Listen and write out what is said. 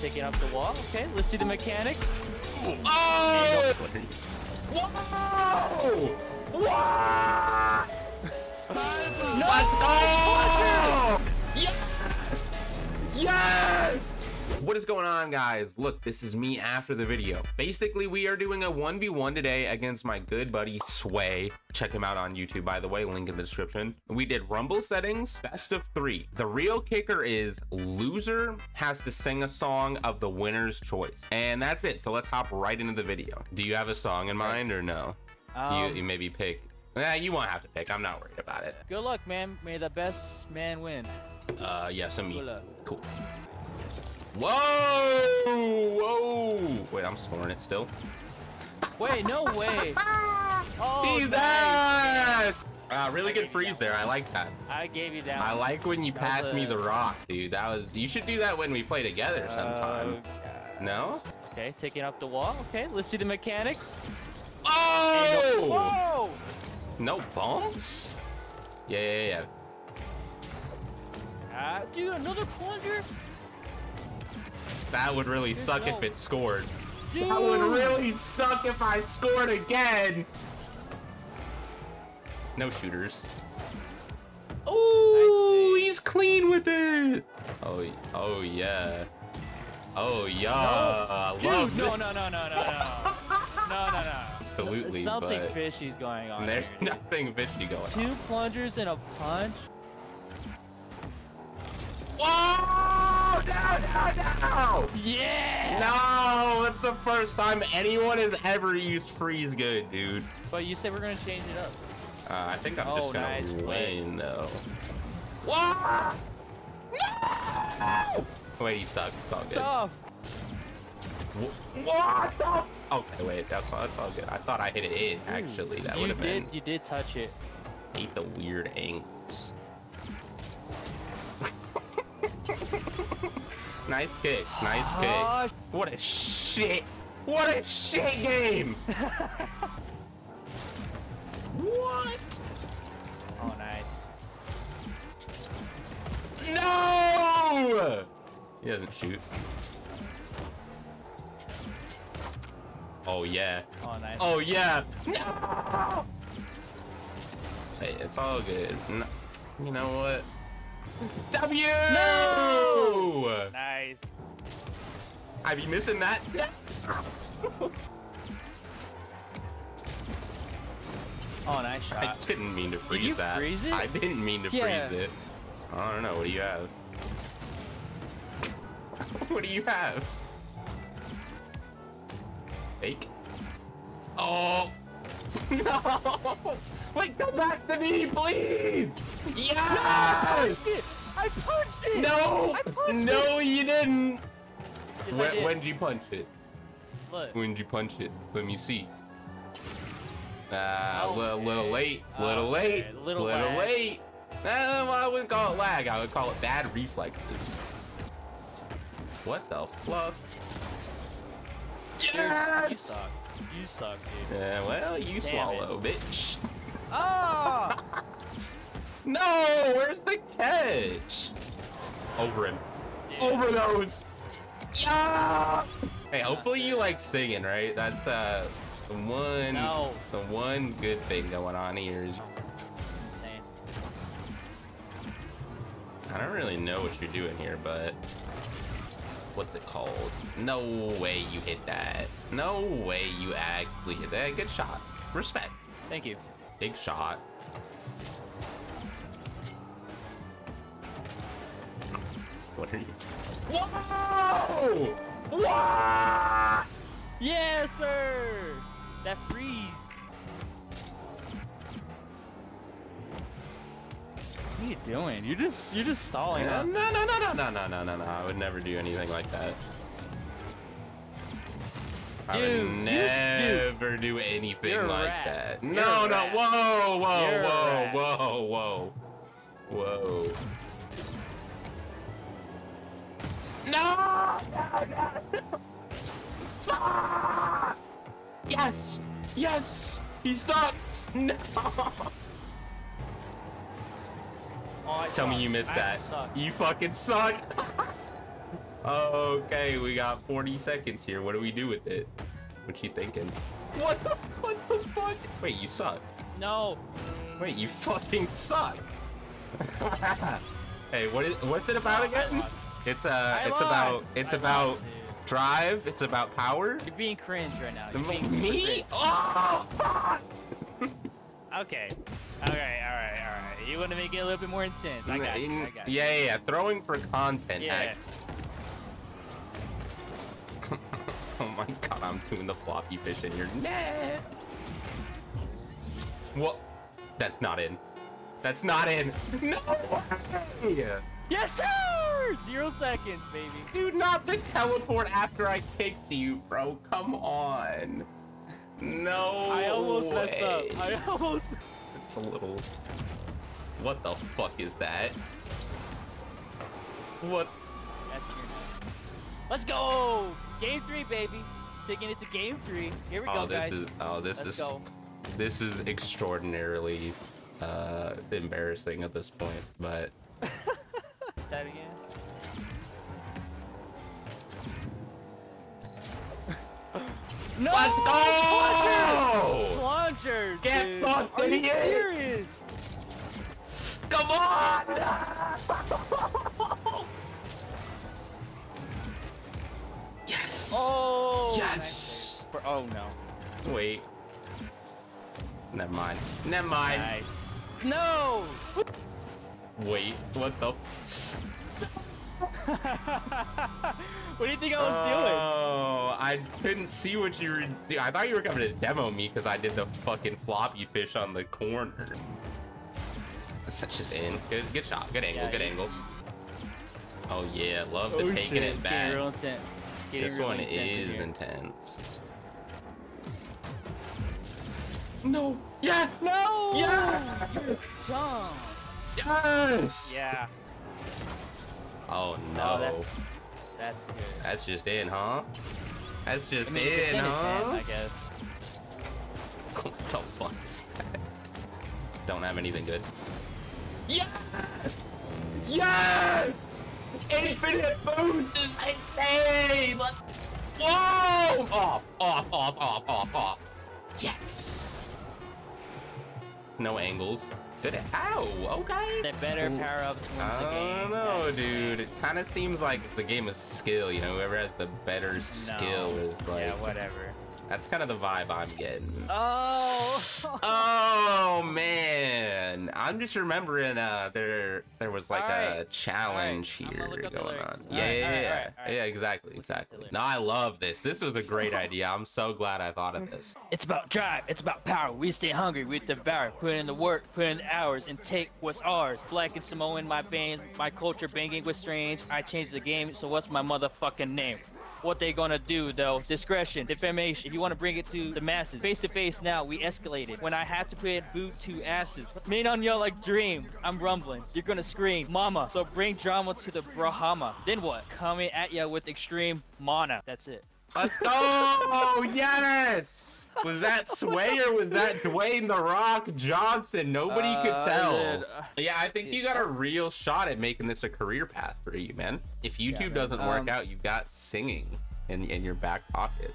taking up the wall. Okay, let's see the mechanics. Oh! Whoa! Let's go! Yes! Yes! What is going on, guys? Look, this is me after the video. Basically, we are doing a 1v1 today against my good buddy Sway. Check him out on YouTube, by the way, link in the description. We did Rumble settings, best of three. The real kicker is loser has to sing a song of the winner's choice. And that's it. So let's hop right into the video. Do you have a song in mind or no? Um, you, you maybe pick. Nah, you won't have to pick. I'm not worried about it. Good luck, man. May the best man win. Uh, yeah, so me. Cool. Whoa! Whoa! Wait, I'm scoring it still. Wait, no way. Oh, Jesus! nice. Uh, really I good freeze that there. I like that. I gave you that. I one. like when you That was pass me the rock, dude. That was. You should do that when we play together sometime. Uh, No? okay, taking up the wall. Okay, let's see the mechanics. Oh! Whoa! No bumps? Yeah, yeah, yeah. Ah, dude, another plunger? That would really Good suck if it scored. Dude! That would really suck if I scored again. No shooters. Oh, he's clean with it. Oh, oh yeah. Oh yeah. I Dude, no, no, no, no, no, no. No, no, no. Absolutely, Something but fishy's going on. There's here. nothing fishy going on. Two plungers and a punch? Yeah! No, it's the first time anyone has ever used freeze good, dude. But you said we're gonna change it up. Uh, I think I'm Oh, just gonna nice win though. What? No! Wait, he sucks. It's all good. Tough! Wh- What the? Okay, wait, that's all, that's all good. I thought I hit it in, actually. That would have been. You did touch it. hate the weird angles. Nice kick, nice kick. Oh, What a shit! What a shit game! what? oh, nice. No! He doesn't shoot. Oh yeah. Oh, nice. Oh yeah. No! Hey, it's all good. No, you know what? W! No! Nice. I be missing that. Oh, nice shot. I didn't mean to freeze you that. freeze it? I didn't mean to Yeah. freeze it. I don't know. What do you have? what do you have? Fake. Oh. No! Wait, come back to me, please! Yes! I punched it! No! I punched No, you didn't! Yes, I When, did. when did you punch it? Look. When did you punch it? Let me see. Ah, a Okay. little, little late, little Okay, late, little little lag. late. Eh, well, I wouldn't call it lag. I would call it bad reflexes. What the fluff? Dude, You suck. You suck, dude. Yeah, well, you Damn swallow, bitch. Oh! No, where's the catch? Over him. Over those. Yeah. Hey, hopefully you like singing, right? That's uh the one No. the one good thing going on here is I don't really know what you're doing here, but what's it called? No way you hit that. No way you actually hit that. Good shot. Respect. Thank you. Big shot. What are you? Whoa! What? Yes, sir! That freeze. What are you doing? You're just you're just stalling No, no, no, no, no, no, no, no, no, no. I would never do anything like that. I Dude, would never do anything You're like that. You're no, no, whoa, whoa, You're whoa, whoa, whoa, whoa. No! No, no, no. Ah! Yes! Yes! He sucks! No! Oh, I Tell me you missed I that. You fucking suck! Okay, we got 40 seconds here. What do we do with it? What you thinking? What the, what the fuck? Wait, you suck. No. Wait, you fucking suck. hey, what is what's it about again? It's uh it's about it's I about lost, drive, it's about power. You're being cringe right now. You're being super Me? cringe. Oh fuck! Okay. Okay, alright, alright. You want to make it a little bit more intense. I got you. I got you. Yeah, yeah, yeah. Throwing for content. Yeah. Oh my god, I'm doing the floppy fish in your net. What? That's not in. That's not in. No way! Yes, sir! Zero seconds, baby. Dude, not the teleport after I kicked you, bro. Come on. No. I almost messed up. I almost. It's a little. What the fuck is that? What? That's your night. Let's go! Game three, baby. Taking it to game three. Here we Oh, go, this guys. is. Oh, this Let's is. go. This is extraordinarily uh, embarrassing at this point, but That again. no! let's go! Plungers! Get dude. fucked, Are you serious? Come on! yes! Oh! Yes! nice oh no. Wait. Never mind. Never mind. Nice. No! Wait. What the? What do you think I was doing? Oh, I couldn't see what you were doing. I thought you were coming to demo me because I did the fucking floppy fish on the corner. That's just in. Good, good shot. Good angle. Yeah, good you- angle. Oh yeah, love the Oh, taking shit, it getting real back. intense. This one intense is here. intense. No. Yes. No! Yes. Yes. Yeah. Oh no. No, that's that's good. That's just in, huh? That's just I mean, in, 10 and 10, huh? I guess. what the fuck is that? Don't have anything good. Yes! Yes! Infinite boost is insane! Let's... Whoa! Off, off, off, off, off, off. Yes! No angles. Good. Ow, okay. The better power ups wins the I don't know, That's- dude. It kind of seems like it's a game of skill. You know, whoever has the better skill is like. Yeah, whatever. That's kind of the vibe I'm getting. Oh! Oh man, I'm just remembering uh there there was like a challenge alright, here look up the going on. Yeah, Alright, yeah, alright, yeah, alright, alright. yeah, exactly, Listen exactly. No, I love this. This was a great idea. I'm so glad I thought of this. It's about drive, it's about power. We stay hungry, we devour. Put in the work, put in the hours, and take what's ours. Black and Samoan, my veins, my culture banging with strange. I changed the game, so what's my motherfucking name? What they gonna do though? Discretion, defamation. If you want to bring it to the masses, face to face now, we escalated. When I have to put boot to asses, made on y'all like dream. I'm rumbling. You're gonna scream, mama. So bring drama to the Brahma. Then what? Coming at ya with extreme mana. That's it. Let's go! yes! Was that Sway or was that Dwayne the Rock Johnson? Nobody could Uh, tell. dude, uh, Yeah, I think you got a real shot at making this a career path for you, man. If YouTube man. doesn't work Um, out, you've got singing in in your back pocket.